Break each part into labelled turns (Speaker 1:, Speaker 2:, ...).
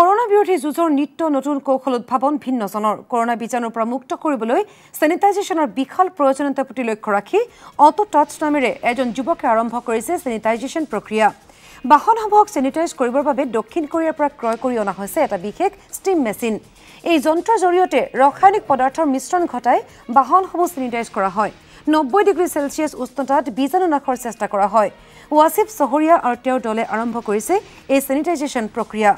Speaker 1: Corona বিৰোধী যুঁজৰ নিত্য নতুন কৌশল উদ্ভাৱন ভিন্নজনৰ কৰোণা বীজাণুৰ পৰা মুক্ত কৰিবলৈ ছেনিটাইজেশ্যনৰ বিশাল প্ৰয়োজনীয়তাৰ প্ৰতি লক্ষ্য ৰাখি অটো টাচ নামেৰে এজন যুৱকে আৰম্ভ কৰিছে ছেনিটাইজেশ্যন প্ৰক্ৰিয়া। বাহনসমূহক ছেনিটাইজ কৰিবৰ বাবে দক্ষিণ কোৰিয়াৰ পৰা ক্ৰয় কৰি অনা হৈছে এটা বিশেষ ষ্টিম মেচিন। এই যন্ত্ৰৰ জৰিয়তে ৰাসায়নিক পদাৰ্থৰ মিশ্ৰণ ঘটাই বাহনসমূহ ছেনিটাইজ কৰা হয়। নব্বৈ ডিগ্ৰী চেলছিয়াছ উষ্ণতাত বীজাণু নাশৰ চেষ্টা কৰা হয়। ৱাছিফ চহৰীয়া আৰু তেওঁৰ দলে আৰম্ভ কৰিছে এই ছেনিটাইজেশ্যন প্ৰক্ৰিয়া।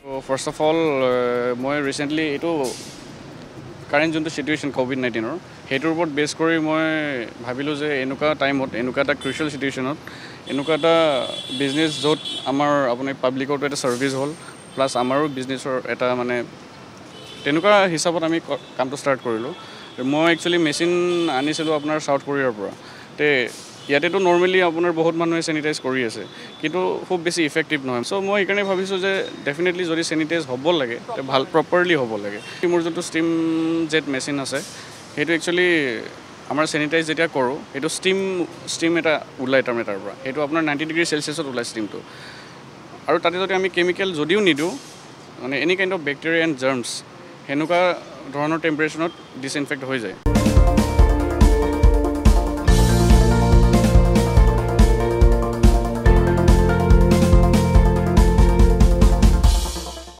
Speaker 2: ফাৰ্ষ্ট অফ অল মই ৰিচেণ্টলি এইটো কাৰেণ্ট যোনটো চিটুৱেশ্যন ক'ভিড নাইণ্টিনৰ সেইটোৰ ওপৰত বেছ কৰি মই ভাবিলোঁ যে এনেকুৱা টাইমত এনেকুৱা এটা ক্ৰুচিয়েল চিটুৱেশ্যনত এনেকুৱা এটা বিজনেছ য'ত আমাৰ আপুনি পাব্লিকৰটো এটা ছাৰ্ভিচ হ'ল প্লাছ আমাৰো বিজনেছৰ এটা মানে তেনেকুৱা হিচাপত আমি কামটো ষ্টাৰ্ট কৰিলোঁ। মই একচুৱেলি মেচিন আনিছিলোঁ আপোনাৰ চাউথ কোৰিয়াৰ পৰা। তে ইয়াতেতো নৰ্মেলি আপোনাৰ বহুত মানুহে চেনিটাইজ কৰি আছে কিন্তু খুব বেছি ইফেক্টিভ নহয়। চ' মই সেইকাৰণে ভাবিছোঁ যে ডেফিনেটলি যদি চেনিটাইজ হ'ব লাগে ভাল প্ৰপাৰলি হ'ব লাগে। মোৰ যোনটো ষ্টিম জেট মেচিন আছে সেইটো একচুৱেলি আমাৰ চেনিটাইজ যেতিয়া কৰোঁ সেইটো ষ্টিম ষ্টিম এটা ওলায় তাৰমানে তাৰ পৰা। সেইটো আপোনাৰ নাইণ্টি ডিগ্ৰী চেলচিয়াছত ওলায় ষ্টিমটো আৰু তাতে যদি আমি কেমিকেল যদিও নিদিওঁ মানে any kind of bacteria and germs সেনেকুৱা ধৰণৰ টেম্পাৰেচাৰত ডিছইনফেক্ট হৈ যায়।